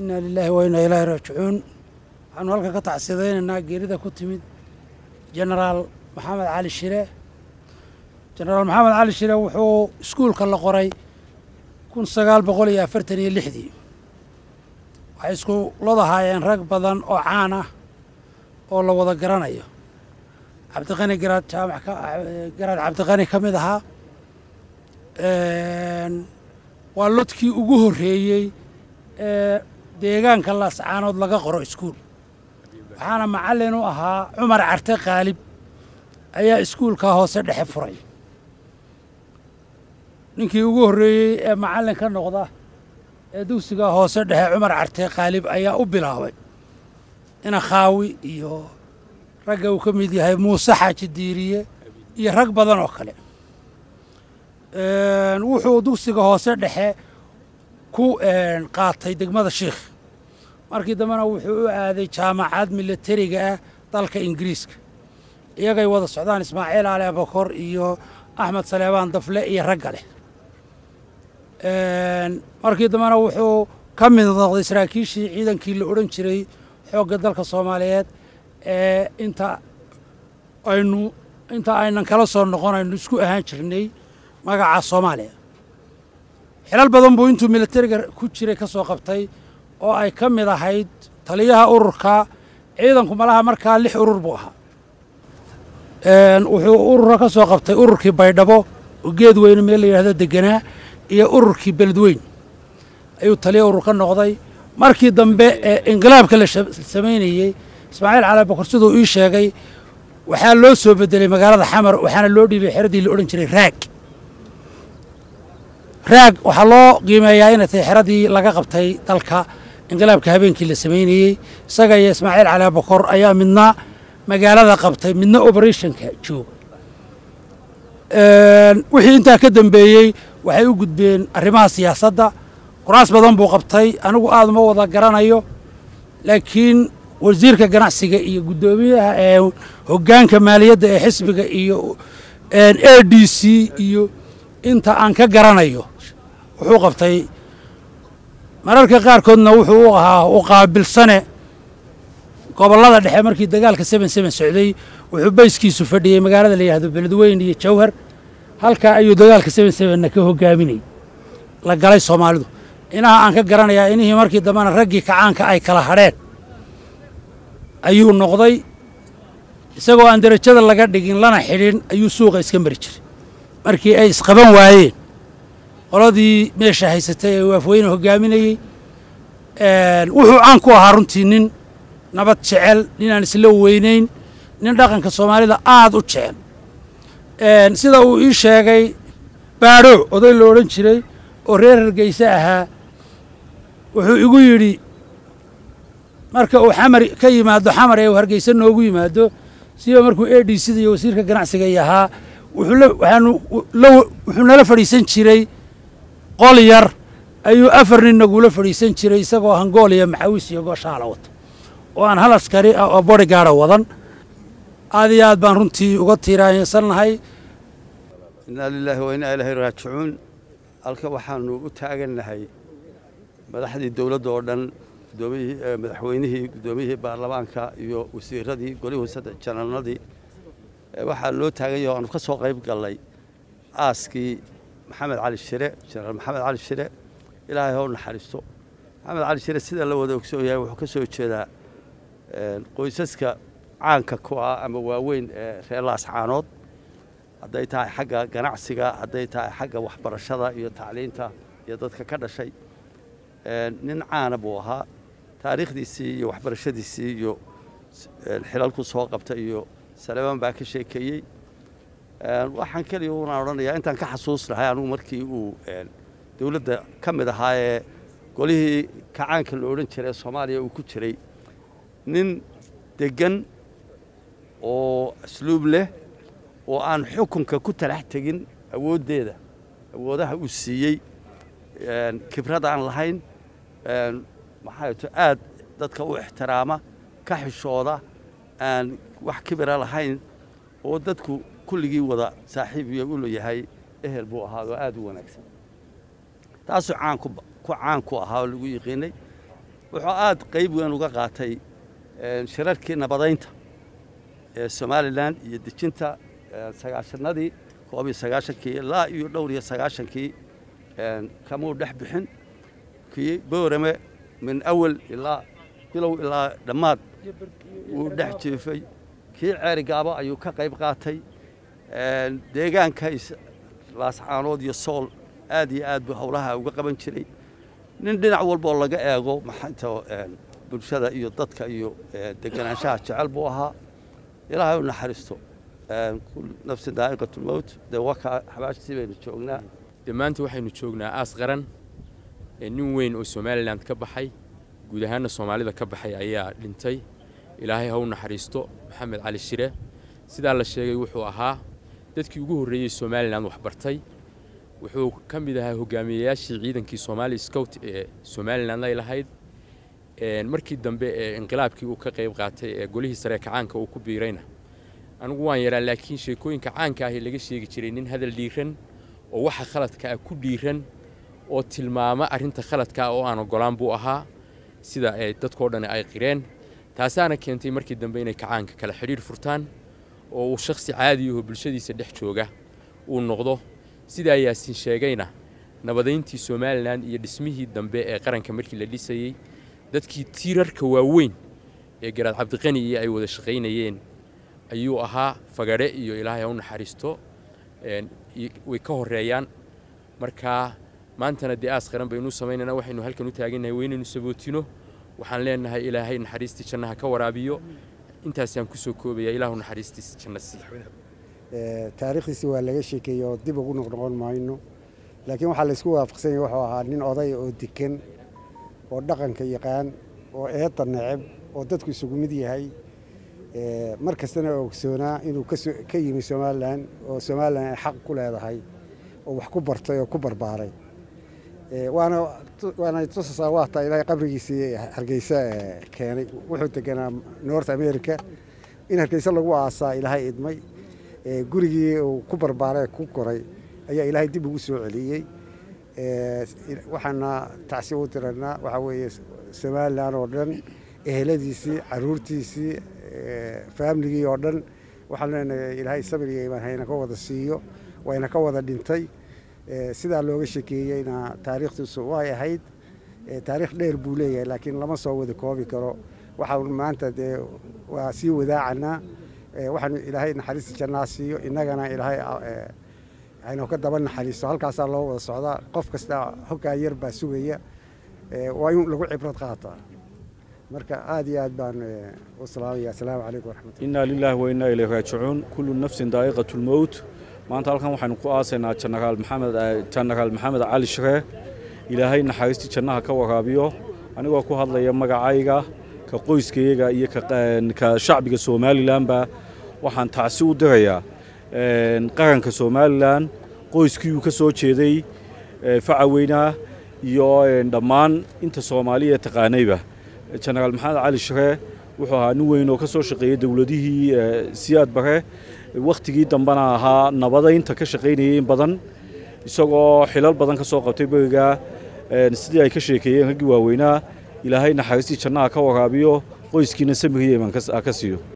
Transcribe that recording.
inaa lilaahi wa inaa ilaahi raajicuun. Waxaanu halkan ka tacsidaynaynaa geerida ku timid jenaraal maxamed cali shire. Jenaraal maxamed cali shire wuxuu iskuulka la qoray kun sagaal boqol iyo afartan iyo lixdii waxay isku ladahaayeen rag badan oo caan ah oo la wada garanayo. Cabdiqani garaad jaamac garaad cabdiqani ka mid ahaa waa lodkii ugu horreeyey ee deegaanka laascaanood laga qoro iskuul. Waxaana macallin u ahaa cumar carte khaalib ayaa iskuulkaa hoose dhexe furay. Ninkii ugu horreeyey ee macallin ka noqda ee dugsiga hoose dhexe cumar carte khaalib ayaa u bilaabay ina khaawi iyo ragga uu ka mid yahay muuse xaaji diiriye iyo rag badan oo kale. Wuxuu dugsiga hoose dhexe ku qaatay degmada shiikh markii dambena wuxuu u aaday jaamacad milatariga ah dalka ingiriiska. Iyagay wada socdaan ismaaciil ali abakor iyo axmed saleebaan dafle iyo ragga leh. Markii dambena wuxuu ka mid noqday saraakiishii ciidankii la odhan jiray xoogga dalka soomaaliyeed ee inta aynu inta aynan kala soo noqon aynu isku ahaan jirnay magaca soomaaliya. Xilal badan buu intuu milatariga ku jiray ka soo qabtay oo ay ka mid ahayd taliyaha ururka ciidanku malaha markaa lix urur buu ahaa. Wuxuu urura ka soo qabtay ururkii baydhabo geed weyne meel la yidhahdo deganaa iyo ururkii beledweyn ayuu taliya urur ka noqday. Markii dambe ee inqilaabka la samaynayey ismaaciil cali bakor siduu ii sheegay waxaa loo soo bedelay magaalada xamar waxaana loo dhiibay xeradii la odhan jiray raag. Raag waxaa loo qiimeeyaa inay tahay xeradii laga qabtay dalka inqilaabka habeenkii la samaynayey isaga iyo ismaaciil cali bakor ayaa midna magaalada qabtay midna operationka jooga. Wixii intaa ka dambeeyey waxay u gudbeen arrimaha siyaasadda. Kuraas badan buu qabtay anigu aad uma wada garanayo laakiin wasiirka ganacsiga iyo guddoomiyaha ee hoggaanka maaliyadda ee xisbiga iyo a d c iyo inta aan ka garanayo wuxuu qabtay mararka qaarkoodna wuxuu u ahaa u qaabilsane gobollada dhexe markii dagaalka seben seben socday. Wuxuu bayskiisu fadhiyey magaalada la yidhahdo beledweyn iyo jawhar. Halkaa ayuu dagaalka seben sebenna ka hogaaminayay la galay soomaalidu. Inaha aan ka garanayaa inihii markii dambena raggii kacaanka ay kala hadheen ayuu noqday. Isagoo aan derajada laga dhigin lana xidhin ayuu suuqa iska mari jiray. Markii ay isqaban waayeen qoladii meesha haysatay ee waafweyne hogaaminayey wuxuu caan ku ahaa runtii nin nabad jecel ninaan isla weynayn nin dhaqanka soomaalida aad u jecel. Sida uu ii sheegay baadho oday lo odhan jiray oo reer hargeyse ahaa wuxuu igu yidhi marka uu xamar ka yimaado xamar ee uu hargeyse noogu yimaado siba markuu a d cda iyo wasiirka ganacsiga i ahaa wuxuu nala fadhiisan jiray qol yar ayuu afar nin nagula fadhiisan jiray isagoo hangool iyo maxawis iyo gooshaala wato oo aan hal askari ah oo gaada wadan. Aad iyo aad baan runtii uga tiiraansannahay innaa lilaahi wa innaa raajicuun. Halka waxaanu u taagannahay madaxdii dowladda oo dhan madaxweynihii guddoomiyihii baarlamaanka iyo wasiiradii golihii saddex janarnadii waxaa loo taaganya o aanu ka soo qayb gallay aaskii maxamed cali shire jenaraal maxamed cali shire ilaahay hau naxariisto maxamed cali shire sida la wada ogsoon yahay wuxuu ka soo jeedaa qoysaska caanka ku ah ama waaweyn ee reer laascaanood. Hadday tahay xagga ganacsiga hadday tahay xagga waxbarashada iyo tacliinta iyo dadka ka dhashay. Nin caana buu ahaa. Taariikhdiisii iyo waxbarashadiisii iyo xilalku soo qabta iyo saleeman baa ka sheekeeyey waxaan keliya unaan odhanayaa intaan ka xasuusnahay anugu markii uu dowladda ka mid ahaa ee golihii kacaanka la odhan jiray ee soomaaliya uu ku jiray. Nin deggan oo asluub leh oo aan xukunka ku talax tegin awooddeeda awoodaha uu siiyey khibrad aan lahayn maxaa aad dadka u ixtiraama ka xishooda aan wax kibira lahayn oo dadku kulligii wada saaxiib iyo yahay ehel buu ahaa oo aad u wanaagsan. Taasuu caan ku caan ku ahaa oo lagu yiqiinay wuxuu aad qayb weyn uga qaatay shirarkii nabadaynta ee somalilan iyo dejinta sagaashanadii koob iyo sagaashankii ilaa iyo dhowr iyo sagaashankii kamuu dhex bixin kii boorame min awal ilaa bilow ilaa dhammaad wuu dhex jiifay. Kii ceerigaabo ayuu ka qayb qaatay deegaanka laascaanood iyo sool aad iyo aad buu howlaha uga qaban jiray. Nin dhinac walboo laga eego maxaynta bulshada iyo dadka iyo deganaanshaha jecel buu ahaa. Ilaahay u naxariisto. Nafsi daa'iqatulmowt dee wakaa xabaashtii baynu joognaa. Dee maanta waxaynu joognaa aas qaran. Nin weyn oo somalilan ka baxay guud ahaanna soomaalida ka baxay ayaa dhintay. Ilaahay ha u naxariisto maxamed cali shire. Sidaa la sheegay wuxuu ahaa dadkii ugu horreeyey somalilan waxbartay wuxuu ka mid ahaa hogaamiyeyaashii ciidankii somaali scout ee somalilan ay lahayd. Markii dambe ee inqilaabkii uu ka qayb qaatay ee golihii sare kacaanka uu ku biirayna. Anigu waan yaraa laakiin sheekooyinka caanka ahi laga sheegi jiray nin hadal dhiiran oo waxa khaladka ah ku dhiiran oo tilmaama arrinta khaladka ah oo aan ogolaan buu ahaa sida dadkoo dhan ay qireen. Taasaana keentay markii dambe inay kacaanka kala xidhiir furtaan oo uu shakhsi caadiyaho bulshadiisa dhex jooga uu noqdo sidaa yaasiin sheegayna nabadayntii somalilan iyo dhismihii dambe ee qaranka markii la dhisayey dadkii tiirarka waaweyn ee garaad cabdiqani iyo ay wada shaqaynayeen ayuu ahaa fagadhe iyo ilaahay ha u naxariisto way ka horreeyaan. Markaa maantana dee aas qaran baynu samaynayna waxaynu halkan u taagannahay weynaynu sabootino. Waxaan leenahay ilaahay naxariistii jannaha ka waraabiyo intaasaan ku soo koobaya ilaahu naxariistiis janna sii taariikhdiisi waa laga sheekeeyey oo dib ugu noqnoqon mayno. Laakiin waxaa laysku waafaqsanyay wuxuu ahaa nin oday oo degan oo dhaqanka yaqaan oo eedda neceb oo dadku isugu mid yahay. Mar kastana ogsoonaa inuu ka yimi somalilan oo somalilan ay xaq ku leedahay oo wax ku bartay oo ku barbaaray waana tusasaa waataa ilaahay qabrigiisii hargeysa keenay. Wuxuu deganaa north america. In hargeysa lagu aasaa ilaahay idmay. Gurigii uu ku barbaaray ku koray ayaa ilaahay dib ugu soo celiyey. Waxaana tacsi u diranaa waxaa weeye somalilan oo dhan eheladiisii caruurtiisii faamligii oo dhan. Waxaan leenahay ilaahay sabir iyo imaan hayna ka wada siiyo wayna ka wada dhintay sidaa looga shekeeyeyna taariikhdiisu way ahayd. Taariikh dheer buu leeyahay laakiin lama soo wada koobi karo. Waxaan maanta dee waa sii wadaacanaa waxaan ilaahay naxariista jannaa siiyo innagana ilaahay aynu ka daba naxariisto. Halkaasaa loo wada socdaa qof kasta hoggaa yar baa sugaya. Waa in lagu cibrad qaataa marka aad iyo aad baan u asalaamu calaykum waraxmat innaa lilaahi wa innaa ilayhi raajicuun. Kullu nafsin daa'iqatu lmowt maanta halkan waxaynu ku aasaynaa jenaraal maxamed cali shire ilaahay naxariistii jannaha ka waraabiyo. Anigoo ku hadlaya magacayga ka qoyskayaga iyo ka shacbiga somalilanba waxaan tacsi u dirayaa qaranka somalilan qoyskii uu ka soo jeeday facaweynaa iyo dhammaan inta soomaaliya taqaanayba jenaraal maxamed cali shire wuxuu ahaa nin weyn oo ka soo shaqeeyey dowladihii siyaad bare wakhtigii dambena ahaa nabadaynta ka shaqaynayay in badan isagoo xilal badan ka soo qabtay beriga sidii ay ka sheekeeyeen raggii waaweynaa ilaahay naxariistii jannaha ka waraabiyo qoyskiina samiriya iman ka siiyo